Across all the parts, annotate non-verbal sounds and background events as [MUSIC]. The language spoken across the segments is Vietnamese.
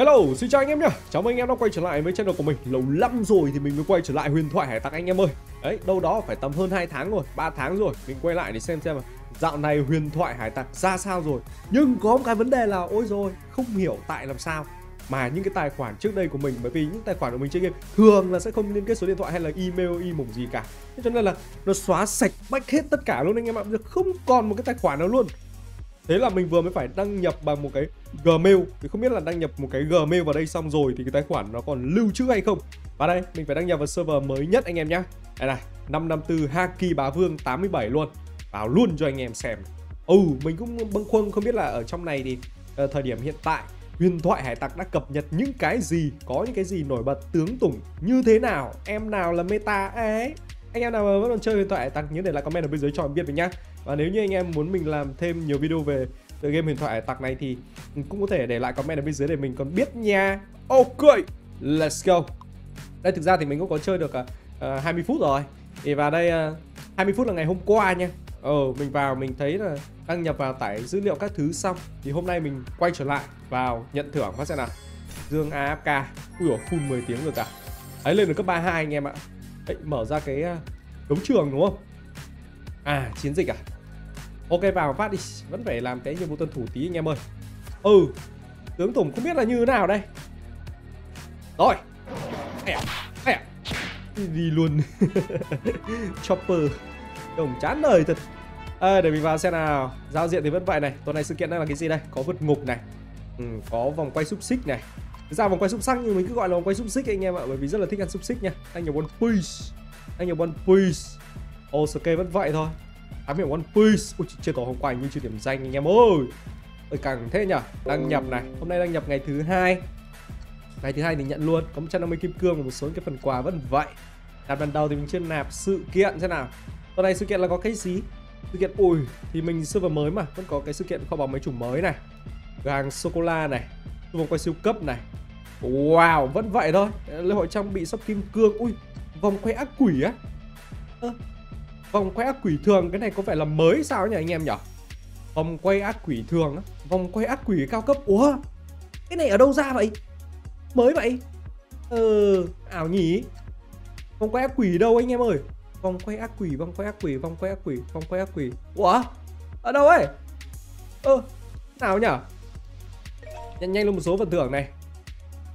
Hello, xin chào anh em nhá. Chào mừng anh em đã quay trở lại với channel của mình. Lâu lắm rồi thì mình mới quay trở lại huyền thoại hải tặc anh em ơi. Đấy, đâu đó phải tầm hơn 2 tháng rồi, 3 tháng rồi. Mình quay lại để xem xem là dạo này huyền thoại hải tặc ra sao rồi. Nhưng có một cái vấn đề là ôi rồi, không hiểu tại làm sao mà những cái tài khoản trước đây của mình bởi vì những tài khoản của mình chơi game thường là sẽ không liên kết số điện thoại hay là email y mùng gì cả cho nên là nó xóa sạch bách hết tất cả luôn anh em ạ không còn một cái tài khoản nào luôn thế là mình vừa mới phải đăng nhập bằng một cái gmail. Thì không biết là đăng nhập một cái gmail vào đây xong rồi thì cái tài khoản nó còn lưu trữ hay không. Và đây mình phải đăng nhập vào server mới nhất anh em nhé đây này 554 Haki Bá Vương 87 luôn. Vào luôn cho anh em xem. Ừ mình cũng bâng khuâng không biết là ở trong này thì uh, thời điểm hiện tại huyền thoại hải tặc đã cập nhật những cái gì có những cái gì nổi bật tướng tủng như thế nào em nào là meta ấy anh em nào mà vẫn còn chơi huyền thoại tặng tặc nhớ để lại comment ở bên dưới cho mình biết với nhá. Và nếu như anh em muốn mình làm thêm nhiều video về tựa game huyền thoại tặc này thì cũng có thể để lại comment ở bên dưới để mình còn biết nha. Ok let's go. Đây thực ra thì mình cũng có chơi được à, à, uh, 20 phút rồi. Thì vào đây à, uh, 20 phút là ngày hôm qua nha. Ờ mình vào mình thấy là đăng nhập vào tải dữ liệu các thứ xong thì hôm nay mình quay trở lại vào nhận thưởng. Phát xem nào. Dương afk ui dồi full 10 tiếng rồi cả. Ấy lên được cấp 32 anh em ạ. Đấy, mở ra cái à, đấu trường đúng không? À chiến dịch à? Ok vào phát đi. Vẫn phải làm cái nhiệm vụ tuân thủ tí anh em ơi. Ừ tướng tùng không biết là như thế nào đây. Rồi. À, à. đi luôn? [LAUGHS] Chopper. Đồng chán đời thật. À, để mình vào xem nào. Giao diện thì vẫn vậy này. Tuần này sự kiện đang là cái gì đây? Có vượt ngục này. Ừ, có vòng quay xúc xích này ra vòng quay xúc xăng nhưng mình cứ gọi là vòng quay xúc xích anh em ạ, bởi vì rất là thích ăn xúc xích nha. Anh nhiều one piece. Anh nhiều one piece. Ô ok vẫn vậy thôi. Tám hiểm one piece. Ui chưa có hôm qua nhưng chưa điểm danh anh em ơi. Ơi càng thế nhở. Đăng nhập này. Hôm nay đăng nhập ngày thứ hai. Ngày thứ hai thì nhận luôn. Có 150 kim cương và một số cái phần quà vẫn vậy. Nạp lần đầu thì mình chưa nạp sự kiện thế nào. Tuần này sự kiện là có cái gì? Sự kiện, ui, thì mình server mới mà. Vẫn có cái sự kiện kho báu mấy chủng mới này. Cửa hàng sô cô la này. Vòng quay siêu cấp này wow vẫn vậy thôi. Lễ hội trang bị sắp kim cương. Ui vòng quay ác quỷ á? À, vòng quay ác quỷ thường cái này có phải là mới sao nhỉ anh em nhỉ? Vòng quay ác quỷ thường á? Vòng quay ác quỷ cao cấp. Ủa cái này ở đâu ra vậy? Mới vậy? Ờ ảo nhỉ? Vòng quay ác quỷ đâu anh em ơi? Vòng quay ác quỷ vòng quay ác quỷ vòng quay ác quỷ vòng quay ác quỷ. Ủa ở đâu ấy? Ơ ờ, nào nhỉ? Nhanh nhanh lên một số phần thưởng này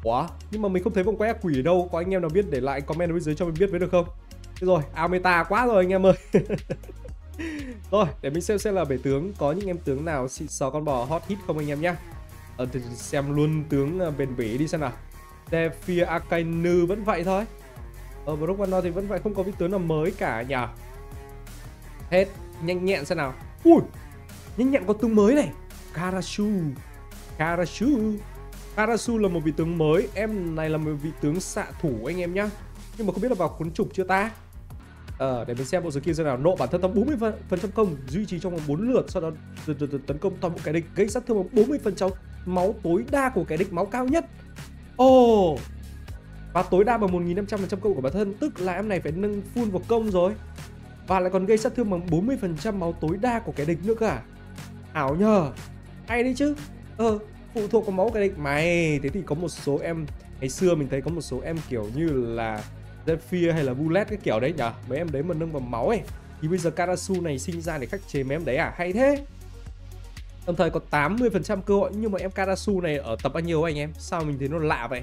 ủa nhưng mà mình không thấy vòng quay ác quỷ đâu. Có anh em nào biết để lại comment ở bên dưới cho mình biết với được không? Thế rồi ao meta quá rồi anh em ơi. [LAUGHS] Rồi để mình xem xem là bể tướng có những em tướng nào xịn sò con bò hot hit không anh em nhá. Ờ, thì xem luôn tướng ờ, bền bỉ đi xem nào. Dephia Akainu vẫn vậy thôi. Ở ờ, Brook Vanor thì vẫn vậy không có vị tướng nào mới cả nhỉ? Hết Nhanh nhẹn xem nào. Ui Nhanh nhẹn có tướng mới này. Karasu Karasu Karasu là một vị tướng mới Em này là một vị tướng xạ thủ anh em nhá. Nhưng mà không biết là vào cuốn trục chưa ta? Ờ, để mình xem bộ skill xem nào. Nộ bản thân tầm 40% công duy trì trong vòng 4 lượt sau đó tấn công toàn bộ kẻ địch gây sát thương bằng 40% máu tối đa của kẻ địch máu cao nhất. Ồ! Oh, và tối đa bằng 1500% công của bản thân Tức là em này phải nâng full vào công rồi. Và lại còn gây sát thương bằng 40% máu tối đa của kẻ địch nữa cả à? Ảo nhờ. Hay đấy chứ. Ờ phụ thuộc vào máu cái địch Mày Thế thì có một số em, Ngày xưa mình thấy có một số em kiểu như là Zephyr hay là Bullet cái kiểu đấy nhở? Mấy em đấy mà nâng vào máu ấy, Thì bây giờ Karasu này sinh ra để khắc chế mấy em đấy à? Hay thế! Đồng thời có 80% cơ hội, Nhưng mà em Karasu này ở tập bao nhiêu anh em? Sao mình thấy nó lạ vậy?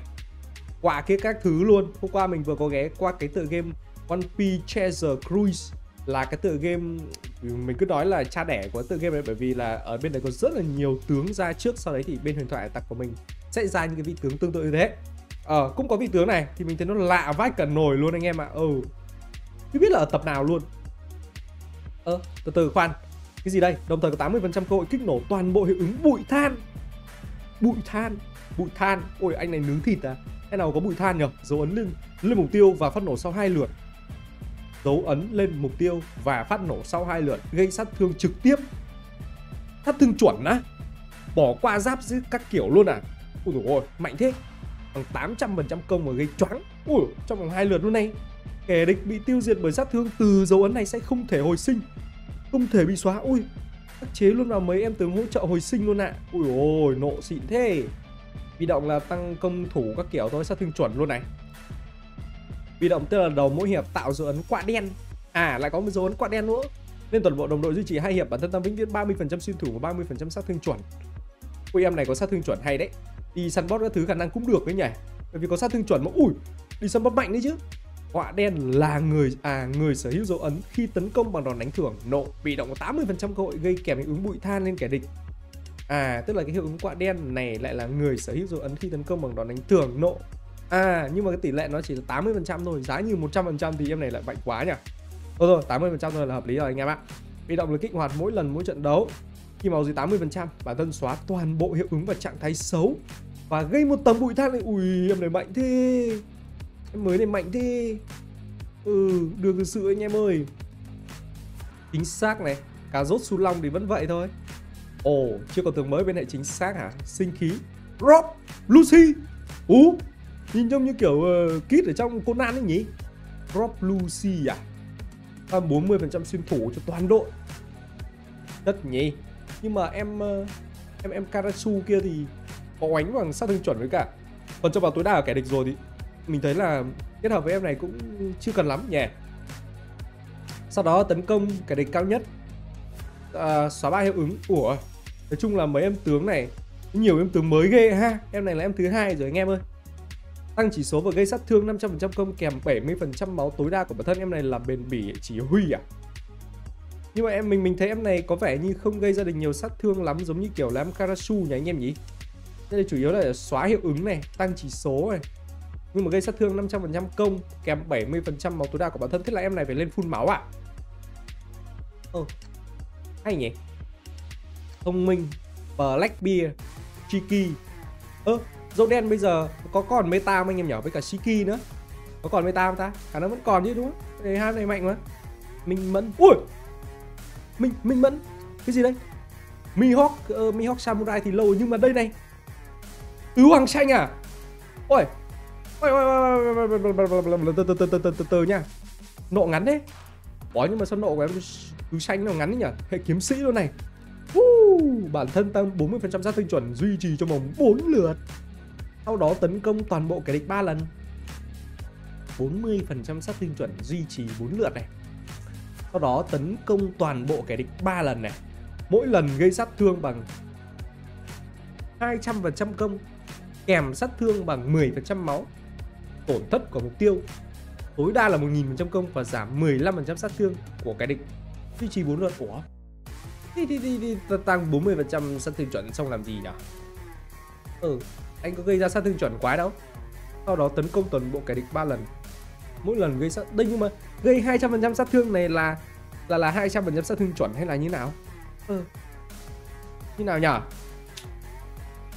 Quả kia các thứ luôn. Hôm qua mình vừa có ghé qua cái tựa game One Piece Treasure Cruise, là cái tựa game Ừ, mình cứ nói là cha đẻ của tựa game này bởi vì là ở bên đấy có rất là nhiều tướng ra trước sau đấy thì bên huyền thoại tặc của mình sẽ ra những cái vị tướng tương tự như thế. Ờ cũng có vị tướng này thì mình thấy nó lạ vãi cả nổi luôn anh em ạ. Ừ. Chưa biết là ở tập nào luôn. Ơ ờ, từ từ khoan. Cái gì đây? Đồng thời có 80% cơ hội kích nổ toàn bộ hiệu ứng bụi than. Bụi than bụi than. Ôi anh này nướng thịt à? Hay nào có bụi than nhở? Dấu ấn lên lên mục tiêu và phát nổ sau hai lượt dấu ấn lên mục tiêu và phát nổ sau hai lượt, gây sát thương trực tiếp. Sát thương chuẩn á. Bỏ qua giáp giữa các kiểu luôn à. Ui dồi ôi, mạnh thế. Bằng 800% công mà gây choáng. Ui, trong vòng hai lượt luôn này. Kẻ địch bị tiêu diệt bởi sát thương từ dấu ấn này sẽ không thể hồi sinh. Không thể bị xóa. Ui khắc chế luôn vào mấy em tướng hỗ trợ hồi sinh luôn ạ. À. ui ôi, nộ xịn thế. Bị động là tăng công thủ các kiểu thôi, sát thương chuẩn luôn này bị động tức là đầu mỗi hiệp tạo dấu ấn quạ đen. À lại có một dấu ấn quạ đen nữa. Nên toàn bộ đồng đội duy trì hai hiệp, bản thân tăng vĩnh viễn 30% xuyên thủ và 30% sát thương chuẩn. Ui, em này có sát thương chuẩn hay đấy. Đi săn boss các thứ khả năng cũng được đấy nhỉ. Bởi vì có sát thương chuẩn mà. Ui, đi săn boss mạnh đấy chứ. Họa đen là người à người sở hữu dấu ấn khi tấn công bằng đòn đánh thưởng. Nộ, bị động có 80% cơ hội gây kèm hiệu ứng bụi than lên kẻ địch. À tức là cái hiệu ứng quạ đen này lại là người sở hữu dấu ấn khi tấn công bằng đòn đánh thưởng. Nộ. À nhưng mà cái tỷ lệ nó chỉ là 80% thôi, giá như 100% thì em này lại mạnh quá nhỉ. Thôi rồi, 80% thôi là hợp lý rồi anh em ạ. Bị động lực kích hoạt mỗi lần mỗi trận đấu. Khi màu dưới 80%, bản thân xóa toàn bộ hiệu ứng và trạng thái xấu và gây một tầm bụi than này. Ui em này mạnh thế. Em mới này mạnh thế Ừ được thực sự anh em ơi Chính xác này Cà rốt su long thì vẫn vậy thôi Ồ chưa có tường mới bên hệ chính xác hả Sinh khí Rob Lucy Ú Nhìn trông như kiểu uh, kit ở trong Conan ấy nhỉ? Rob Lucy à? À 40% xuyên thủ cho toàn đội. Đất nhỉ? Nhưng mà em uh, Em em Karasu kia thì Có oánh bằng sát thương chuẩn với cả. Còn cho vào tối đa ở kẻ địch rồi thì mình thấy là kết hợp với em này cũng chưa cần lắm nhỉ? Sau đó tấn công kẻ địch cao nhất. À, xóa ba hiệu ứng. Ủa? Nói chung là mấy em tướng này nhiều em tướng mới ghê ha. Em này là em thứ hai rồi anh em ơi tăng chỉ số và gây sát thương 500% công kèm 70% máu tối đa của bản thân em này là bền bỉ, chỉ huy à? Nhưng mà em, mình mình thấy em này có vẻ như không gây ra được nhiều sát thương lắm, giống như kiểu là em Karasu nhỉ anh em nhỉ? Đây là chủ yếu là xóa hiệu ứng này, tăng chỉ số này. Nhưng mà gây sát thương 500% công kèm 70% máu tối đa của bản thân, thế là em này phải lên full máu à? Ờ hay nhỉ? Thông minh Blackbeard Chiki. Ơ dâu đen bây giờ có còn meta không anh em nhỏ với cả Shiki nữa có còn meta không ta khả năng vẫn còn chứ đúng không đây hai này mạnh mà minh mẫn ui minh minh mẫn cái gì đây mihawk uh, mihawk samurai thì lâu nhưng mà đây này tứ hoàng xanh à ôi từ từ từ từ từ từ nha nộ ngắn đấy Ủa nhưng mà sao nộ của em túi xanh nó ngắn nhỉ hệ kiếm sĩ luôn này uh, bản thân tăng 40% sát thương chuẩn duy trì trong vòng 4 lượt sau đó tấn công toàn bộ kẻ địch 3 lần. 40% sát thương chuẩn duy trì 4 lượt này. Sau đó tấn công toàn bộ kẻ địch 3 lần này. Mỗi lần gây sát thương bằng 200% công, kèm sát thương bằng 10% máu. Tổn thất của mục tiêu, tối đa là 1.000% công và giảm 15% sát thương của kẻ địch. Duy trì 4 lượt của đi đi đi đi tăng 40% sát thương chuẩn xong làm gì nhỉ? Ừ anh có gây ra sát thương chuẩn quá đâu. Sau đó tấn công toàn bộ kẻ địch 3 lần. Mỗi lần gây sát đây nhưng mà gây 200% sát thương này là là là 200% sát thương chuẩn hay là như nào? Ừ. Như nào nhỉ?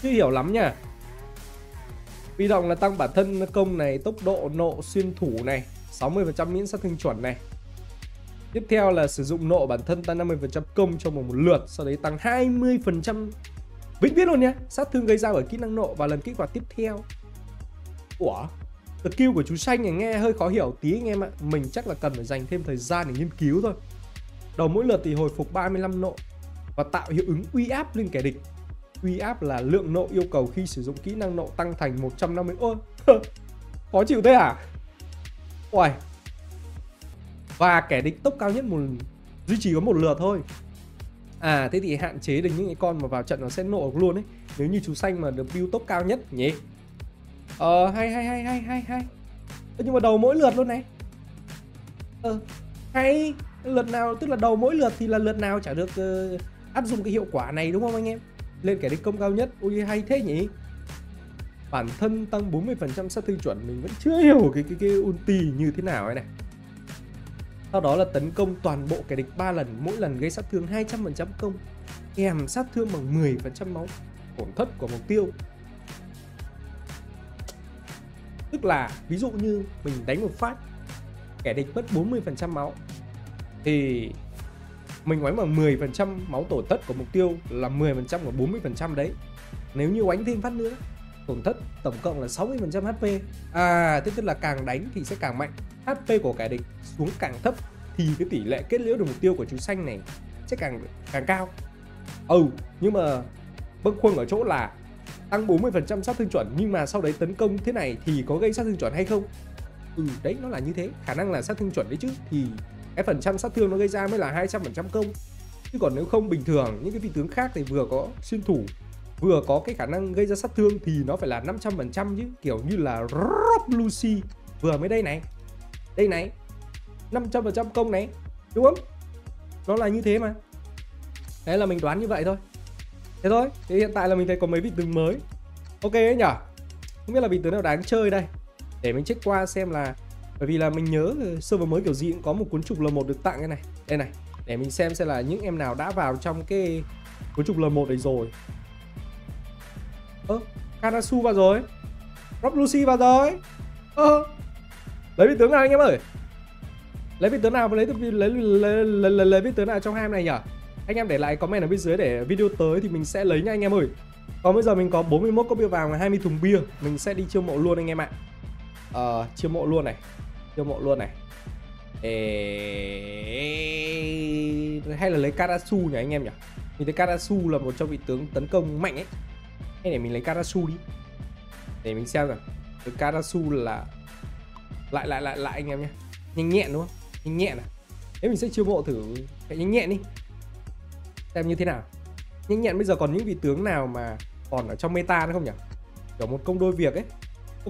Chưa hiểu lắm nha. Bị động là tăng bản thân công này, tốc độ nộ xuyên thủ này, 60% miễn sát thương chuẩn này. Tiếp theo là sử dụng nộ bản thân tăng 50% công trong một lượt, sau đấy tăng 20% vĩnh viễn luôn nhé. Sát thương gây ra bởi kỹ năng nộ và lần kích hoạt tiếp theo. Ủa? Skill của chú xanh này nghe hơi khó hiểu tí anh em ạ. Mình chắc là cần phải dành thêm thời gian để nghiên cứu thôi. Đầu mỗi lượt thì hồi phục 35 nộ và tạo hiệu ứng uy áp lên kẻ địch uy áp là lượng nộ yêu cầu khi sử dụng kỹ năng nộ tăng thành 150 ôi khó chịu thế à Uầy và kẻ địch tốc cao nhất một, duy trì có một lượt thôi à thế thì hạn chế được những cái con mà vào trận nó sẽ nổ luôn ấy. Nếu như chú xanh mà được build tốc cao nhất nhỉ? Ờ hay hay hay hay hay hay. Nhưng mà đầu mỗi lượt luôn này. Ờ hay. Lượt nào tức là đầu mỗi lượt thì là lượt nào chả được uh, áp dụng cái hiệu quả này đúng không anh em? Lên kẻ địch công cao nhất ui hay thế nhỉ? Bản thân tăng 40% sát thương chuẩn mình vẫn chưa hiểu cái cái cái ulti như thế nào ấy này sau đó là tấn công toàn bộ kẻ địch 3 lần, mỗi lần gây sát thương 200% công. Kèm sát thương bằng 10% máu, tổn thất của mục tiêu. Tức là, ví dụ như mình đánh một phát, kẻ địch mất 40% máu, thì mình oánh bằng 10% máu tổn thất của mục tiêu là 10% của 40% đấy. Nếu như oánh thêm phát nữa, tổn thất tổng cộng là 60% HP à thế tức là càng đánh thì sẽ càng mạnh. HP của kẻ địch xuống càng thấp thì cái tỷ lệ kết liễu được mục tiêu của chú xanh này sẽ càng càng cao. Ừ nhưng mà bâng khuâng ở chỗ là tăng 40% sát thương chuẩn, nhưng mà sau đấy tấn công thế này thì có gây sát thương chuẩn hay không? Ừ đấy, nó là như thế. Khả năng là sát thương chuẩn đấy chứ, thì cái phần trăm sát thương nó gây ra mới là 200% công. Chứ còn nếu không bình thường, những cái vị tướng khác thì vừa có xuyên thủ, vừa có cái khả năng gây ra sát thương thì nó phải là 500% chứ, kiểu như là Rob Lucy. Vừa mới đây này. Đây này. 500% công này, đúng không? Nó là như thế mà. Đấy là mình đoán như vậy thôi. Thế thôi, thì hiện tại là mình thấy có mấy vị tướng mới. Ok ấy nhở không biết là vị tướng nào đáng chơi đây. Để mình check qua xem là, bởi vì là mình nhớ server mới kiểu gì cũng có một cuốn trục L1 được tặng cái này. Đây này, để mình xem xem là những em nào đã vào trong cái cuốn trục L1 đấy rồi. Ơ Karasu vào rồi. Rob Lucy vào rồi. Ơ, lấy vị tướng nào anh em ơi? Lấy vị tướng nào lấy lấy lấy lấy, lấy, lấy, lấy vị tướng nào trong hai em này nhỉ? Anh em để lại comment ở bên dưới để video tới thì mình sẽ lấy nha anh em ơi. Còn bây giờ mình có 41 cốc bia vàng và 20 thùng bia. Mình sẽ đi chiêu mộ luôn anh em ạ. Ờ, chiêu mộ luôn này. Chiêu mộ luôn này. Ê... hay là lấy Karasu nhỉ anh em nhỉ? Mình thấy Karasu là một trong vị tướng tấn công mạnh ấy. Hay để mình lấy Karasu đi. Để mình xem nào. Karasu là lại lại lại lại anh em nhé. Nhanh nhẹn đúng không? Nhanh nhẹn à thế mình sẽ chiêu mộ thử cái nhanh nhẹn đi. Xem như thế nào. Nhanh nhẹn bây giờ còn những vị tướng nào mà còn ở trong meta nữa không nhỉ? Kiểu một công đôi việc ấy.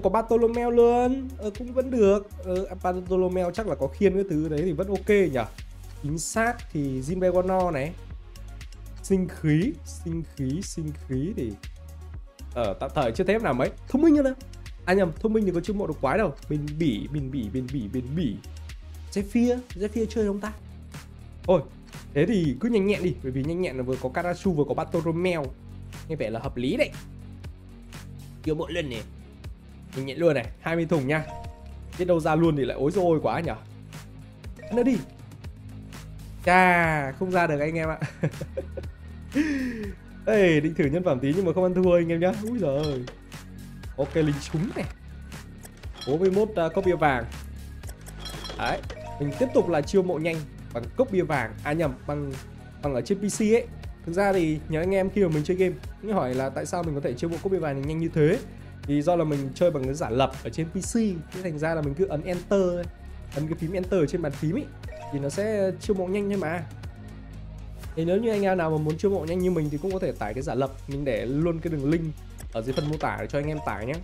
Có Bartolomeo luôn. Ờ, cũng vẫn được. Ờ, Bartolomeo chắc là có khiên cái thứ đấy thì vẫn ok nhỉ? Chính xác thì Jinbe này. Sinh khí sinh khí sinh khí thì ở ờ, tạm thời chưa thấy nào mấy. Thông minh nữa à nhầm thông minh thì có chiêu mộ được quái đâu. Mình bỉ mình bỉ mình bỉ mình bỉ. Zephyr Zephyr chơi không ta? Ôi thế thì cứ nhanh nhẹn đi bởi vì nhanh nhẹn là vừa có Karasu vừa có Bartolomeo nghe vẻ là hợp lý đấy. Chiêu mộ lần này mình nhện luôn này 20 thùng nha. Biết đâu ra luôn thì lại ối rồi quá nhở nữa đi. Chà, không ra được anh em ạ. [LAUGHS] Ê, định thử nhân phẩm tí nhưng mà không ăn thua anh em nhá. Úi giời ơi. Ok, lính súng này. 41 uh, cốc bia vàng. Đấy, mình tiếp tục là chiêu mộ nhanh bằng cốc bia vàng À nhầm, bằng bằng ở trên PC ấy. Thực ra thì nhớ anh em khi mà mình chơi game cũng hỏi là tại sao mình có thể chiêu mộ cốc bia vàng nhanh như thế. Thì do là mình chơi bằng cái giả lập ở trên PC thế thành ra là mình cứ ấn enter ấn cái phím enter ở trên bàn phím ấy thì nó sẽ chiêu mộ nhanh thôi mà. Thì nếu như anh em nào mà muốn chiêu mộ nhanh như mình thì cũng có thể tải cái giả lập mình để luôn cái đường link ở dưới phần mô tả để cho anh em tải nhé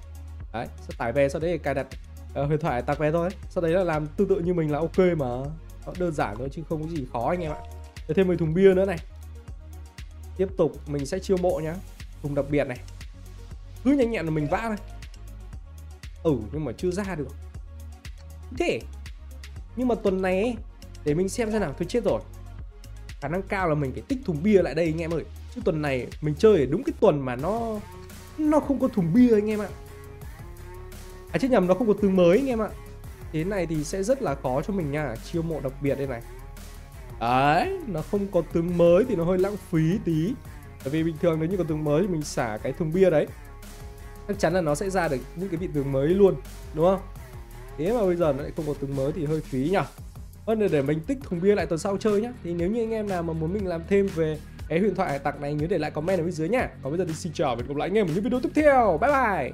đấy sẽ tải về sau đấy cài đặt uh, huyền thoại tạc vé thôi. Sau đấy là làm tương tự như mình là ok mà. Nó đơn giản thôi chứ không có gì khó anh em ạ. Để thêm 10 thùng bia nữa này. Tiếp tục mình sẽ chiêu mộ nhá. Thùng đặc biệt này. Cứ nhanh nhẹn là mình vã này ừ nhưng mà chưa ra được. Thế nhưng mà tuần này ấy, để mình xem xem nào tôi chết rồi. Khả năng cao là mình phải tích thùng bia lại đây anh em ơi. Chứ tuần này mình chơi ở đúng cái tuần mà nó nó không có thùng bia anh em ạ à chứ nhầm nó không có tướng mới anh em ạ. Thế này thì sẽ rất là khó cho mình nha. Chiêu mộ đặc biệt đây này. Đấy. Nó không có tướng mới thì nó hơi lãng phí tí. Bởi vì bình thường nếu như có tướng mới thì mình xả cái thùng bia đấy. Chắc chắn là nó sẽ ra được những cái vị tướng mới luôn đúng không? Thế mà bây giờ nó lại không có tướng mới thì hơi phí nhỉ? Vâng, để, để mình tích thùng bia lại tuần sau chơi nhá. Thì nếu như anh em nào mà muốn mình làm thêm về cái huyền thoại hải tặc này nhớ để lại comment ở bên dưới nhá. Còn bây giờ thì xin chào và gặp lại anh em ở những video tiếp theo. Bye bye